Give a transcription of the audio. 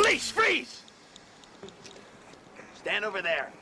Police, freeze! Stand over there.